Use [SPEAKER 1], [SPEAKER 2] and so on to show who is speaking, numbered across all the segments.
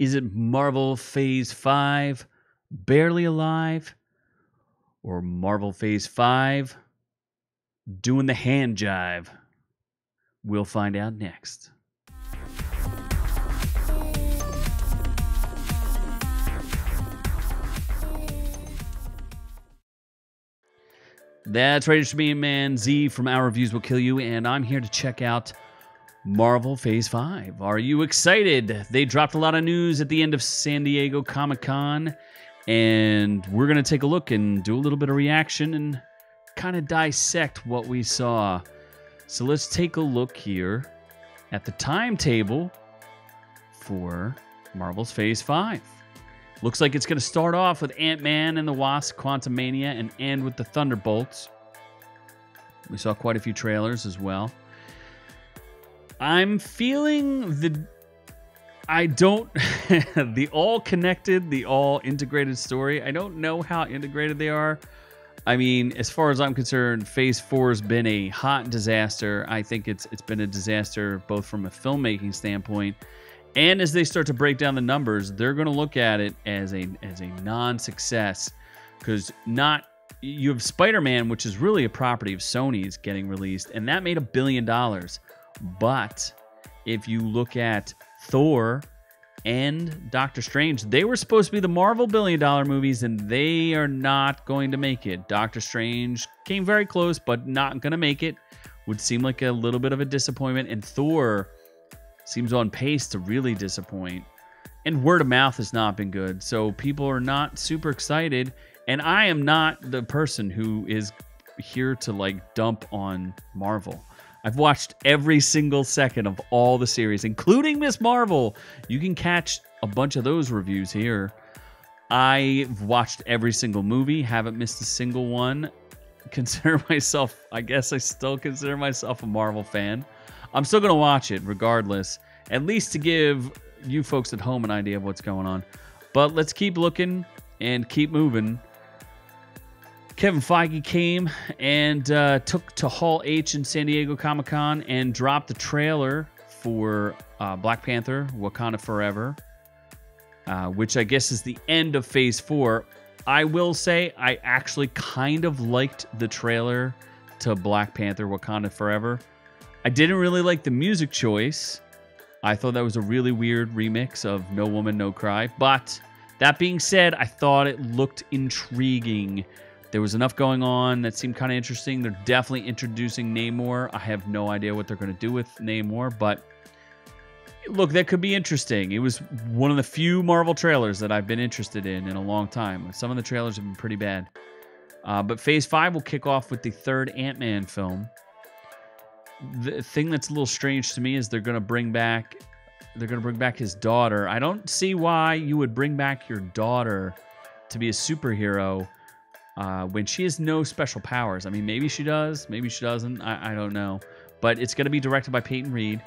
[SPEAKER 1] Is it Marvel Phase 5, Barely Alive? Or Marvel Phase 5, Doing the Hand Jive? We'll find out next. That's right, it's me, man. Z from Our Reviews Will Kill You, and I'm here to check out Marvel Phase 5. Are you excited? They dropped a lot of news at the end of San Diego Comic Con, and we're going to take a look and do a little bit of reaction and kind of dissect what we saw. So let's take a look here at the timetable for Marvel's Phase 5. Looks like it's going to start off with Ant Man and the Wasp, Quantumania, and end with the Thunderbolts. We saw quite a few trailers as well. I'm feeling the. I don't. the all connected, the all integrated story. I don't know how integrated they are. I mean, as far as I'm concerned, Phase Four has been a hot disaster. I think it's it's been a disaster both from a filmmaking standpoint and as they start to break down the numbers, they're going to look at it as a as a non-success because not you have Spider-Man, which is really a property of Sony's getting released, and that made a billion dollars. But if you look at Thor and Doctor Strange, they were supposed to be the Marvel billion dollar movies, and they are not going to make it. Doctor Strange came very close, but not going to make it. Would seem like a little bit of a disappointment. And Thor seems on pace to really disappoint. And word of mouth has not been good. So people are not super excited. And I am not the person who is here to like dump on Marvel. I've watched every single second of all the series, including Miss Marvel. You can catch a bunch of those reviews here. I've watched every single movie, haven't missed a single one. Consider myself, I guess I still consider myself a Marvel fan. I'm still going to watch it regardless, at least to give you folks at home an idea of what's going on. But let's keep looking and keep moving. Kevin Feige came and uh, took to Hall H in San Diego Comic Con and dropped the trailer for uh, Black Panther Wakanda Forever, uh, which I guess is the end of Phase 4. I will say I actually kind of liked the trailer to Black Panther Wakanda Forever. I didn't really like the music choice. I thought that was a really weird remix of No Woman, No Cry. But that being said, I thought it looked intriguing. There was enough going on that seemed kind of interesting. They're definitely introducing Namor. I have no idea what they're going to do with Namor, but look, that could be interesting. It was one of the few Marvel trailers that I've been interested in in a long time. Some of the trailers have been pretty bad. Uh, but Phase 5 will kick off with the third Ant Man film the thing that's a little strange to me is they're going to bring back they're going to bring back his daughter. I don't see why you would bring back your daughter to be a superhero uh, when she has no special powers. I mean, maybe she does, maybe she doesn't. I, I don't know. But it's going to be directed by Peyton Reed.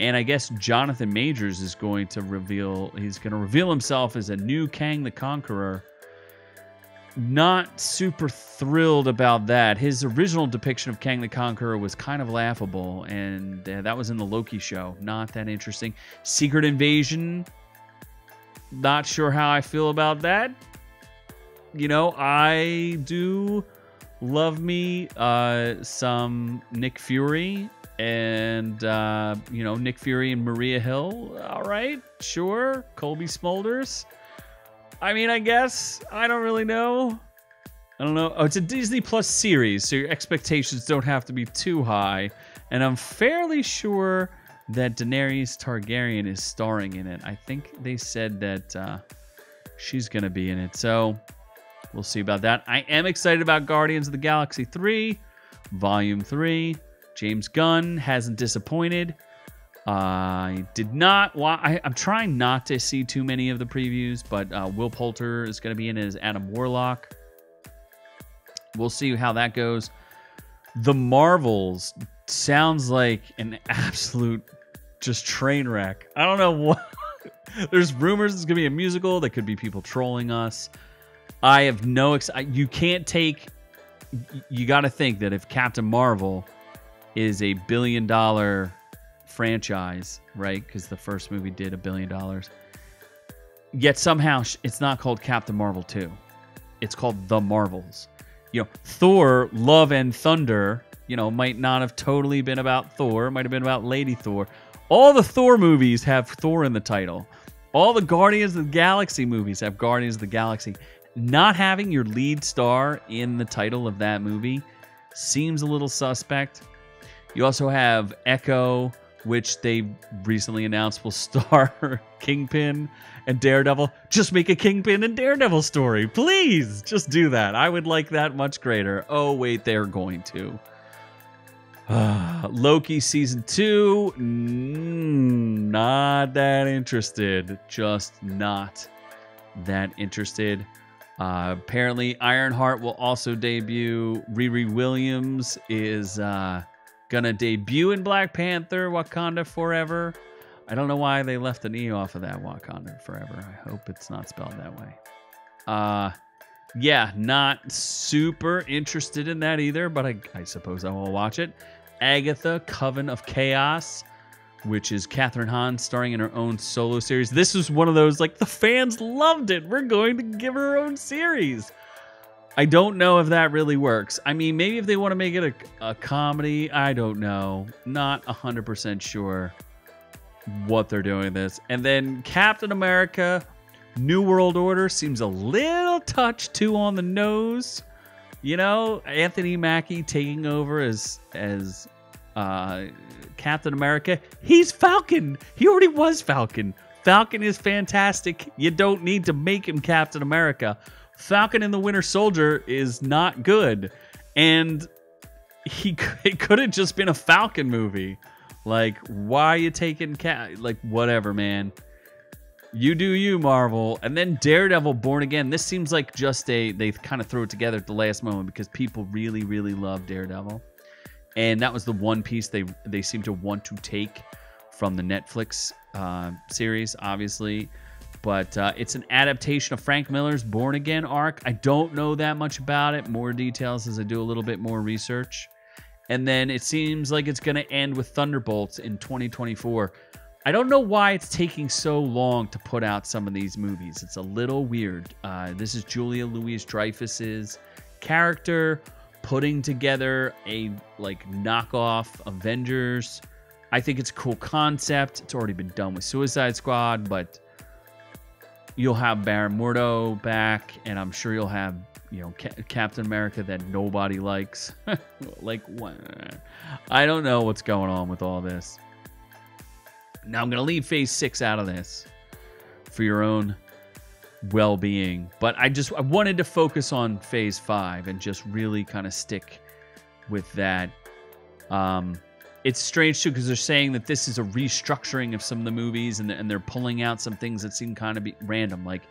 [SPEAKER 1] And I guess Jonathan Majors is going to reveal, he's going to reveal himself as a new Kang the Conqueror not super thrilled about that. His original depiction of Kang the Conqueror was kind of laughable, and uh, that was in the Loki show. Not that interesting. Secret Invasion, not sure how I feel about that. You know, I do love me uh, some Nick Fury and uh, you know Nick Fury and Maria Hill. All right, sure. Cobie Smulders. I mean, I guess. I don't really know. I don't know. Oh, it's a Disney Plus series, so your expectations don't have to be too high. And I'm fairly sure that Daenerys Targaryen is starring in it. I think they said that uh, she's going to be in it. So we'll see about that. I am excited about Guardians of the Galaxy 3, Volume 3. James Gunn hasn't disappointed. I did not. Wa- I, am trying not to see too many of the previews, but uh, Will Poulter is going to be in as Adam Warlock. We'll see how that goes. The Marvels sounds like an absolute just train wreck. I don't know what. There's rumors it's going to be a musical. There could be people trolling us. I have no. Ex- you can't take. You got to think that if Captain Marvel is a billion dollar franchise, right? Because the first movie did a billion dollars. Yet somehow it's not called Captain Marvel 2. It's called The Marvels. You know, Thor, Love and Thunder, you know, might not have totally been about Thor, it might have been about Lady Thor. All the Thor movies have Thor in the title. All the Guardians of the Galaxy movies have Guardians of the Galaxy. Not having your lead star in the title of that movie seems a little suspect. You also have Echo, which they recently announced will star Kingpin and Daredevil. Just make a Kingpin and Daredevil story. Please, just do that. I would like that much greater. Oh, wait, they're going to. Uh, Loki season two, mm, not that interested. Just not that interested. Uh, apparently, Ironheart will also debut. Riri Williams is uh, gonna debut in Black Panther: Wakanda Forever. I don't know why they left an E off of that Wakanda Forever. I hope it's not spelled that way. Uh, yeah, not super interested in that either, but I, I suppose I will watch it. Agatha, Coven of Chaos, which is Kathryn Hahn starring in her own solo series. This is one of those, like, the fans loved it. We're going to give her her own series. I don't know if that really works. I mean, maybe if they want to make it a, a comedy, I don't know. Not 100% sure what they're doing this. And then Captain America, New World Order seems a little touch too on the nose. You know, Anthony Mackie taking over as as uh, Captain America. He's Falcon. He already was Falcon. Falcon is fantastic. You don't need to make him Captain America. Falcon and the Winter Soldier is not good, and he it could have just been a Falcon movie. Like, why are you taking cat? Like, whatever, man. You do you, Marvel. And then Daredevil Born Again. This seems like just a they kind of threw it together at the last moment because people really, really love Daredevil. And that was the one piece they they seem to want to take from the Netflix uh, series, obviously. But uh, it's an adaptation of Frank Miller's Born Again arc. I don't know that much about it. More details as I do a little bit more research. And then it seems like it's going to end with Thunderbolts in 2024. I don't know why it's taking so long to put out some of these movies. It's a little weird. Uh, this is Julia Louise Dreyfus's character putting together a like knockoff Avengers. I think it's a cool concept. It's already been done with Suicide Squad, but you'll have Baron Mordo back, and I'm sure you'll have you know Ca- Captain America that nobody likes. like what? I don't know what's going on with all this. Now I'm gonna leave Phase Six out of this for your own well-being, but I just I wanted to focus on Phase Five and just really kind of stick with that. Um, it's strange too because they're saying that this is a restructuring of some of the movies and, and they're pulling out some things that seem kind of be random like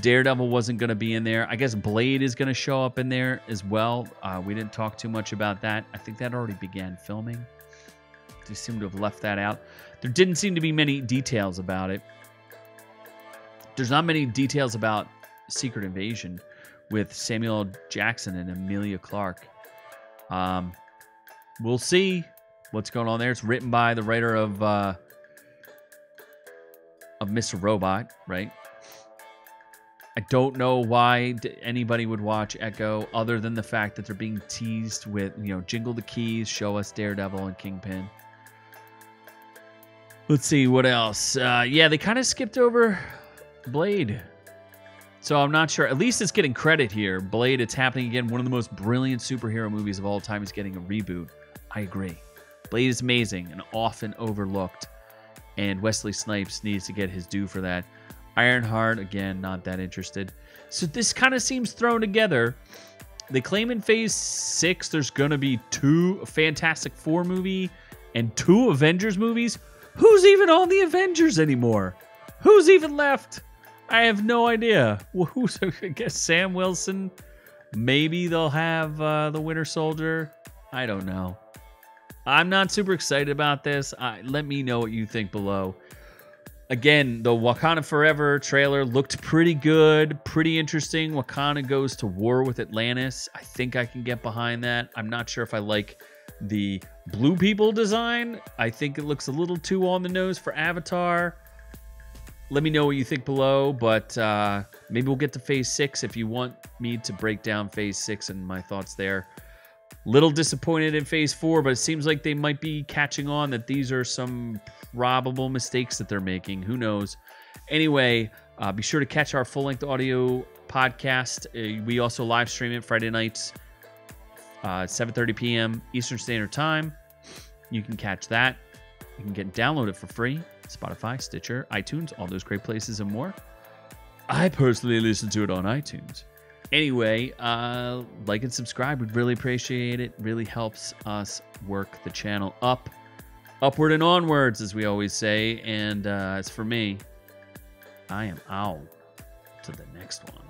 [SPEAKER 1] Daredevil wasn't going to be in there. I guess Blade is going to show up in there as well. Uh, we didn't talk too much about that. I think that already began filming. They seem to have left that out. There didn't seem to be many details about it. There's not many details about Secret Invasion with Samuel Jackson and Emilia Clarke. Um, we'll see what's going on there. It's written by the writer of uh, of Mr. Robot, right? I don't know why anybody would watch Echo other than the fact that they're being teased with, you know, jingle the keys, show us Daredevil and Kingpin. Let's see what else. Uh, yeah, they kind of skipped over Blade. So I'm not sure. At least it's getting credit here. Blade, it's happening again. One of the most brilliant superhero movies of all time is getting a reboot. I agree. Blade is amazing and often overlooked. And Wesley Snipes needs to get his due for that. Ironheart, again, not that interested. So this kind of seems thrown together. They claim in Phase 6 there's going to be two Fantastic Four movie and two Avengers movies. Who's even on the Avengers anymore? Who's even left? I have no idea. Who's, I guess Sam Wilson. Maybe they'll have uh, the Winter Soldier. I don't know. I'm not super excited about this. Let me know what you think below again, the Wakanda Forever trailer looked pretty good, pretty interesting. Wakanda goes to war with Atlantis. I think I can get behind that. I'm not sure if I like the blue people design. I think it looks a little too on the nose for Avatar. Let me know what you think below, but uh, maybe we'll get to phase six if you want me to break down phase six and my thoughts there. Little disappointed in phase four, but it seems like they might be catching on that these are some probable mistakes that they're making. Who knows? Anyway, uh, be sure to catch our full length audio podcast. Uh, we also live stream it Friday nights, uh, 7:30 p.m. Eastern Standard Time. You can catch that. You can get download it for free. Spotify, Stitcher, iTunes, all those great places and more. I personally listen to it on iTunes. Anyway, uh, like and subscribe. We'd really appreciate it. Really helps us work the channel up, upward and onwards, as we always say. And uh, as for me, I am out to the next one.